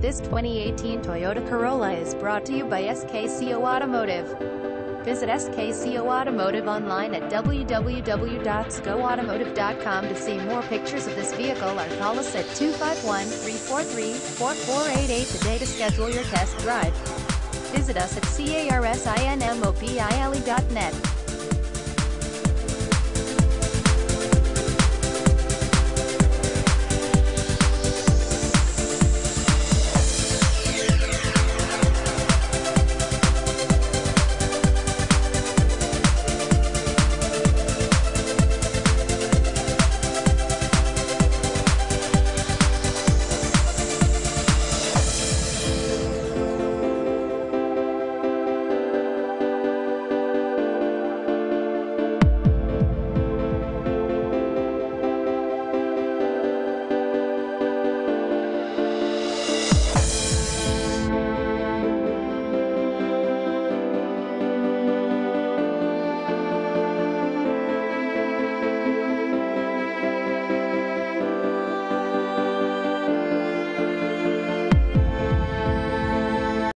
This 2018 Toyota Corolla is brought to you by SKCO Automotive. Visit SKCO Automotive online at www.skcoautomotive.com to see more pictures of this vehicle or call us at 251-343-4488 today to schedule your test drive. Visit us at carsinmobile.net.